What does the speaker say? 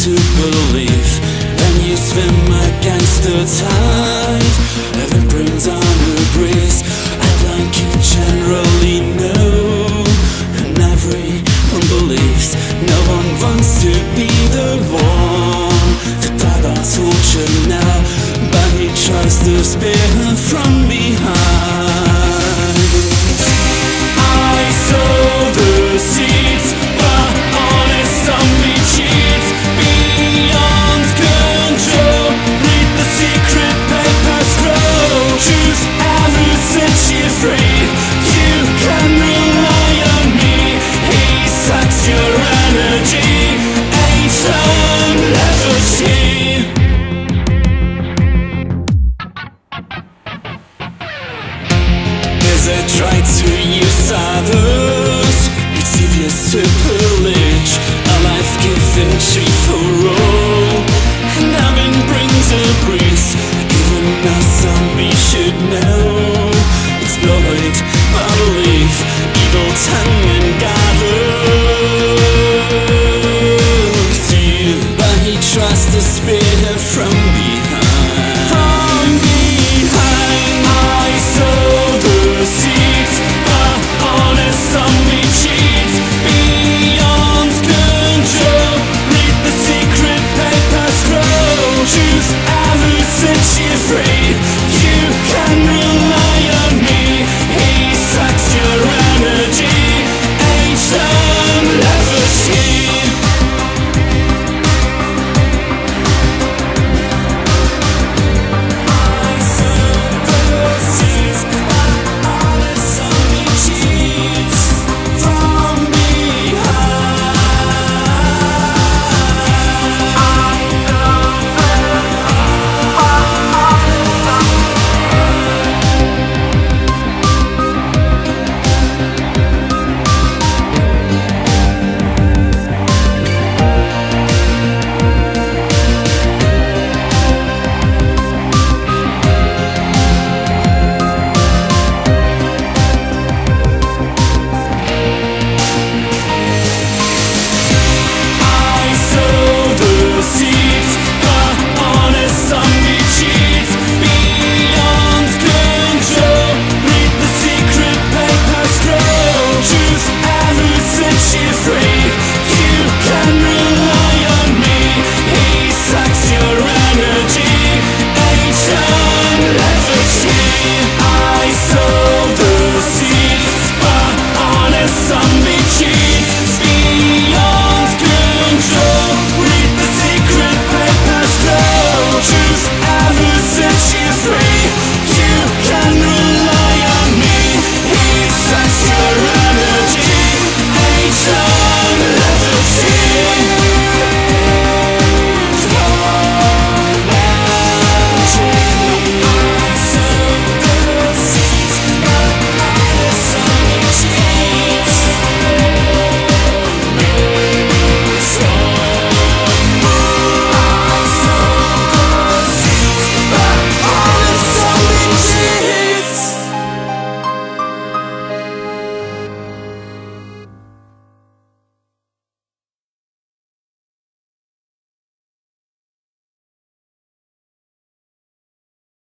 to believe. Then you swim against the tide. Heaven brings on a breeze A blanket General as I try to use others It's easier to believe.